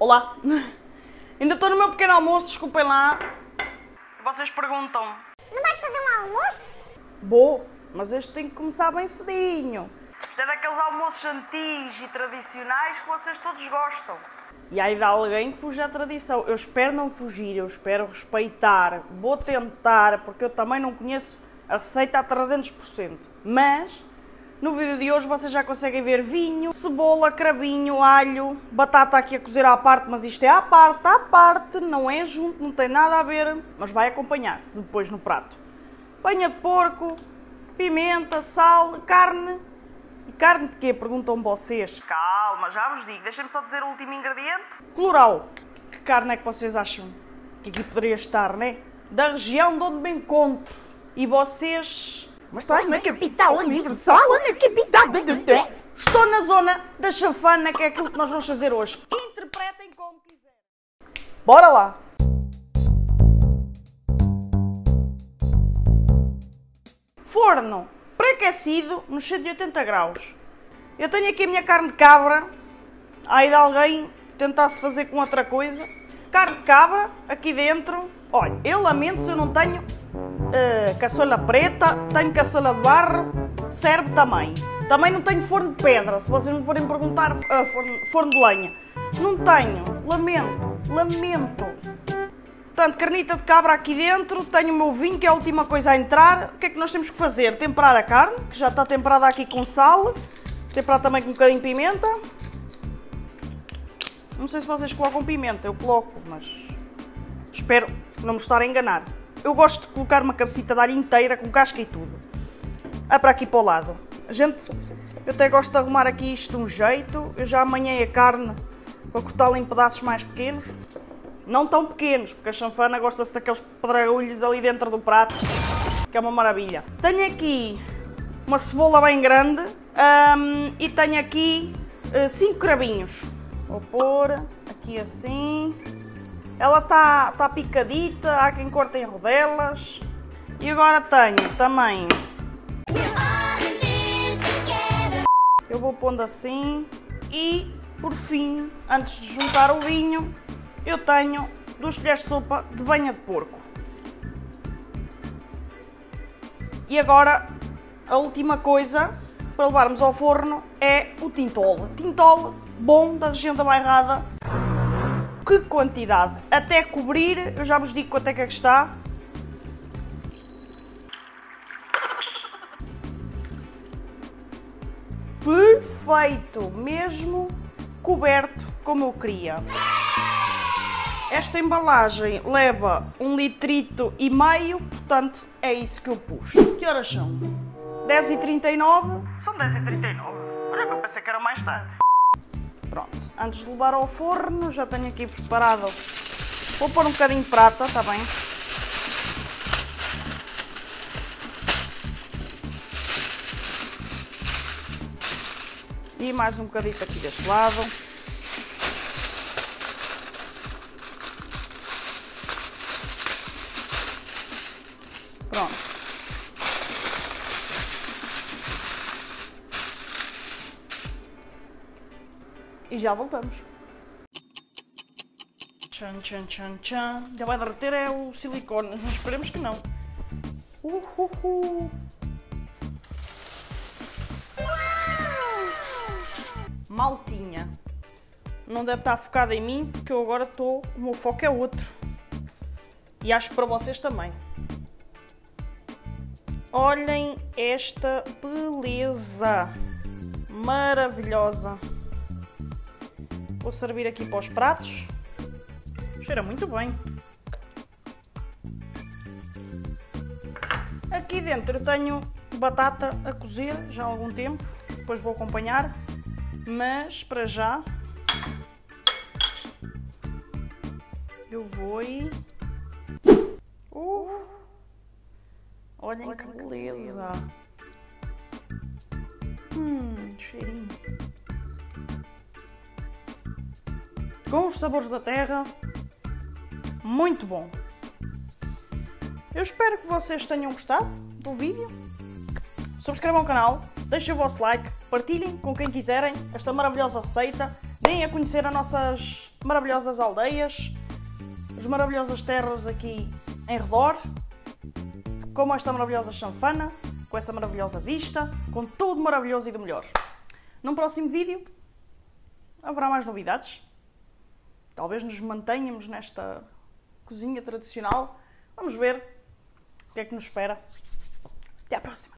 Olá! Ainda estou no meu pequeno almoço, desculpem lá. Vocês perguntam. Não vais fazer um almoço? Vou, mas este tem que começar bem cedinho. Isto é daqueles almoços antigos e tradicionais que vocês todos gostam. E aí de alguém que fuja à tradição. Eu espero não fugir, eu espero respeitar. Vou tentar, porque eu também não conheço a receita a 300%. Mas no vídeo de hoje vocês já conseguem ver vinho, cebola, crabinho, alho, batata aqui a cozer à parte, mas isto é à parte, à parte, não é junto, não tem nada a ver, mas vai acompanhar depois no prato. Banha de porco, pimenta, sal, carne. E carne de quê? Perguntam vocês. Calma, já vos digo. Deixem-me só dizer o último ingrediente. Plural. Que carne é que vocês acham que aqui poderia estar, né? Da região de onde me encontro. E vocês... Mas estás na capital universal na capital da... Estou na zona da chafana, que é aquilo que nós vamos fazer hoje. Interpretem como quiserem. Bora lá! Forno pré-aquecido nos 180 graus. Eu tenho aqui a minha carne de cabra. Aí de alguém tentasse fazer com outra coisa. Carne de cabra aqui dentro. Olha, eu lamento se eu não tenho caçola preta, tenho caçola de barro, serve também. Também não tenho forno de pedra, se vocês me forem perguntar, uh, forno, forno de lenha. Não tenho, lamento, lamento. Portanto, carnita de cabra aqui dentro, tenho o meu vinho, que é a última coisa a entrar. O que é que nós temos que fazer? Temperar a carne, que já está temperada aqui com sal. Temperar também com um bocadinho de pimenta. Não sei se vocês colocam pimenta, eu coloco, mas espero não me estar a enganar. Eu gosto de colocar uma cabecita de alho inteira, com casca e tudo. Ah, para aqui para o lado. A gente, eu até gosto de arrumar aqui isto de um jeito. Eu já amanhei a carne para cortá-la em pedaços mais pequenos. Não tão pequenos, porque a chanfana gosta-se daqueles pedragulhos ali dentro do prato, que é uma maravilha. Tenho aqui uma cebola bem grande um, e tenho aqui 5 uh, crabinhos. Vou pôr aqui assim. Ela está tá picadita, há quem corte em rodelas. E agora tenho também. Eu vou pondo assim. E por fim, antes de juntar o vinho, eu tenho duas colheres de sopa de banha de porco. E agora, a última coisa para levarmos ao forno é o tintol. Tintol bom da região da Bairrada. Que quantidade! Até cobrir, eu já vos digo quanto é que, é que está. Perfeito! Mesmo coberto como eu queria. Esta embalagem leva um litrito e meio, portanto é isso que eu pus. Que horas são? 10h39? São 10h39. Olha eu pensei que era mais tarde. Pronto, antes de levar ao forno, já tenho aqui preparado. Vou pôr um bocadinho de prata, está bem? E mais um bocadinho aqui deste lado. E já voltamos. Tchan, tchan, tchan, tchan. Já vai derreter é o silicone. Esperemos que não. Uhuhu. Maltinha. Não deve estar focada em mim porque eu agora estou. O meu foco é outro. E acho que para vocês também. Olhem esta beleza maravilhosa. Vou servir aqui para os pratos. Cheira muito bem. Aqui dentro eu tenho batata a cozer já há algum tempo. Depois vou acompanhar. Mas para já eu vou e... Uh, olhem que beleza! Hum, cheirinho. Com os sabores da terra. Muito bom! Eu espero que vocês tenham gostado do vídeo. Subscrevam o canal, deixem o vosso like, partilhem com quem quiserem esta maravilhosa receita, deem a conhecer as nossas maravilhosas aldeias, as maravilhosas terras aqui em redor, como esta maravilhosa chanfana, com essa maravilhosa vista, com tudo maravilhoso e do melhor. Num próximo vídeo haverá mais novidades. Talvez nos mantenhamos nesta cozinha tradicional. Vamos ver o que é que nos espera. Até à próxima!